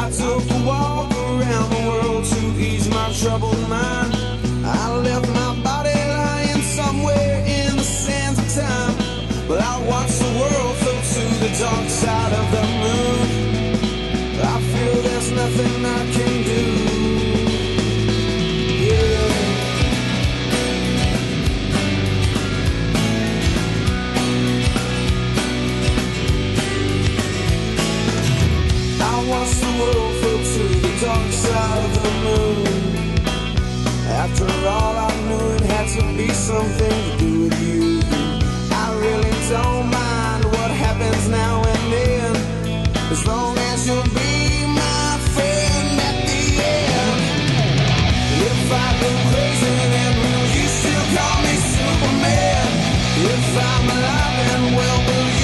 I took a walk around the world to ease my troubled mind. I left my body lying somewhere in the sands of time, but I watched the world flow to the dark side of the the world fell to the dark side of the moon. After all, I knew it had to be something to do with you. I really don't mind what happens now and then, as long as you'll be my friend at the end. If I go crazy, will you still call me Superman? If I'm alive and well, will